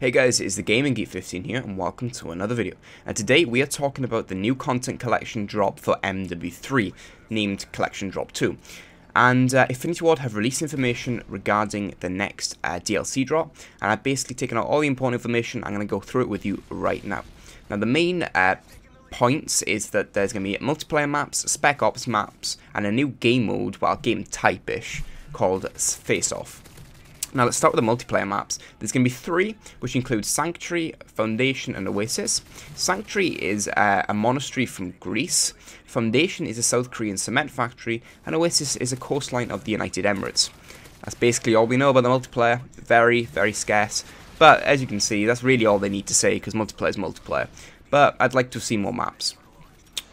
Hey guys, it's the Gaming Geek 15 here, and welcome to another video. And today we are talking about the new content collection drop for MW3, named Collection Drop 2. And uh, Infinity Ward have released information regarding the next uh, DLC drop, and I've basically taken out all the important information. I'm going to go through it with you right now. Now, the main uh, points is that there's going to be multiplayer maps, spec ops maps, and a new game mode, well, game type-ish, called Face Off. Now let's start with the multiplayer maps. There's going to be three, which include Sanctuary, Foundation, and Oasis. Sanctuary is uh, a monastery from Greece. Foundation is a South Korean cement factory, and Oasis is a coastline of the United Emirates. That's basically all we know about the multiplayer. Very, very scarce. But as you can see, that's really all they need to say, because multiplayer is multiplayer. But I'd like to see more maps.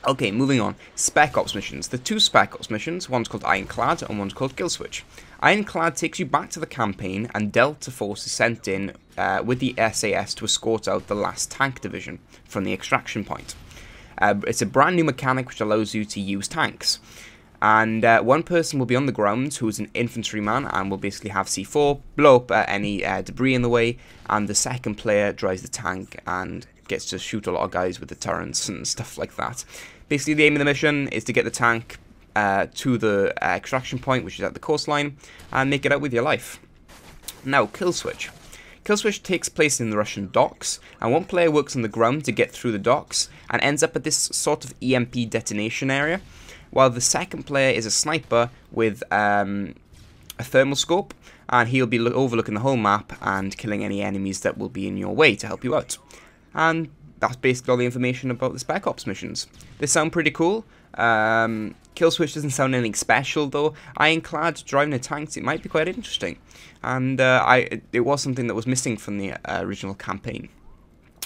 Okay, moving on. Spec Ops missions. The two Spec Ops missions, one's called Ironclad and one's called Kill Switch. Ironclad takes you back to the campaign and Delta Force is sent in uh, with the SAS to escort out the last tank division from the extraction point. Uh, it's a brand new mechanic which allows you to use tanks. And uh, one person will be on the ground who is an infantryman and will basically have C4, blow up uh, any uh, debris in the way, and the second player drives the tank and gets to shoot a lot of guys with the turrets and stuff like that. Basically, the aim of the mission is to get the tank uh, to the uh, extraction point, which is at the coastline, and make it out with your life. Now, kill switch. Kill switch takes place in the Russian docks, and one player works on the ground to get through the docks and ends up at this sort of EMP detonation area, while the second player is a sniper with um, a thermal scope, and he'll be overlooking the whole map and killing any enemies that will be in your way to help you out. And that's basically all the information about the Spec Ops missions. They sound pretty cool. Um, Kill Switch doesn't sound anything special though. Ironclad driving the tanks, it might be quite interesting. And uh, I, it was something that was missing from the uh, original campaign.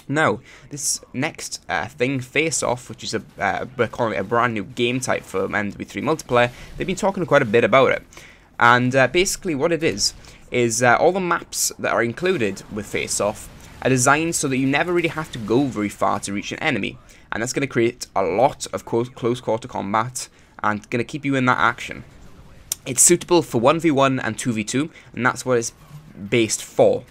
Now, this next uh, thing, Face Off, which is a uh, we're calling it a brand new game type for MW3 multiplayer, they've been talking quite a bit about it. And uh, basically, what it is is uh, all the maps that are included with Face Off are designed so that you never really have to go very far to reach an enemy. And that's going to create a lot of close quarter combat and going to keep you in that action. It's suitable for 1v1 and 2v2, and that's what it's based for.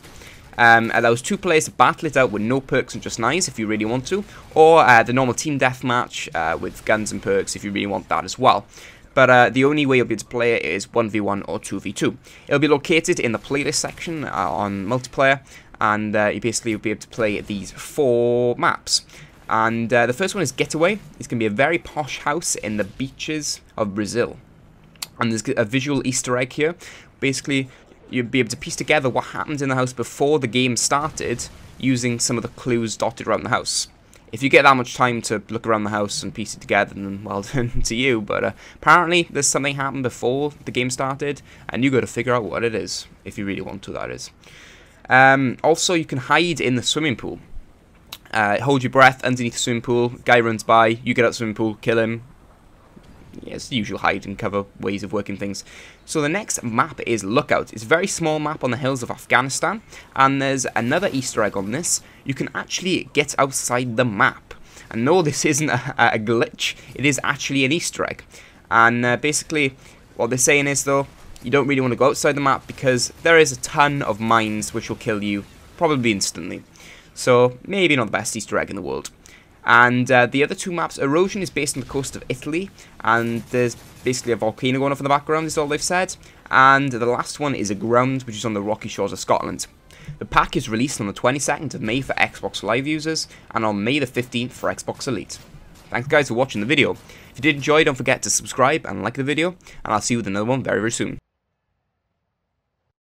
Um, allows two players to battle it out with no perks and just knives if you really want to, or uh, the normal team deathmatch uh, with guns and perks if you really want that as well. But uh, the only way you'll be able to play it is 1v1 or 2v2. It'll be located in the playlist section uh, on multiplayer, and uh, you basically will be able to play these four maps. And uh, the first one is Getaway. It's going to be a very posh house in the beaches of Brazil. And there's a visual Easter egg here. Basically, you'll be able to piece together what happened in the house before the game started using some of the clues dotted around the house. If you get that much time to look around the house and piece it together, then well done to you. But uh, apparently, there's something happened before the game started, and you got to figure out what it is, if you really want to, that is. Um, also, you can hide in the swimming pool. Uh, hold your breath underneath the swimming pool. Guy runs by, you get out the swimming pool, kill him. Yeah, it's the usual hide and cover ways of working things. So the next map is Lookout. It's a very small map on the hills of Afghanistan, and there's another Easter egg on this. You can actually get outside the map. And no, this isn't a, a glitch. It is actually an Easter egg. And uh, basically, what they're saying is, though, you don't really want to go outside the map because there is a ton of mines which will kill you, probably instantly. So, maybe not the best Easter egg in the world. And uh, the other two maps, Erosion is based on the coast of Italy, and there's basically a volcano going off in the background, is all they've said. And the last one is Aground, which is on the rocky shores of Scotland. The pack is released on the 22nd of May for Xbox Live users, and on May the 15th for Xbox Elite. Thanks guys for watching the video. If you did enjoy, don't forget to subscribe and like the video, and I'll see you with another one very, very soon.